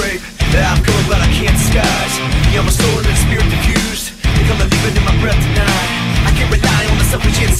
brave That I'm going but I can't disguise. Yeah, I'm a stolen and spirit diffused. Think I'm living in my breath tonight. I can't rely on myself, I can't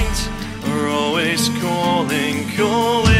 calling, calling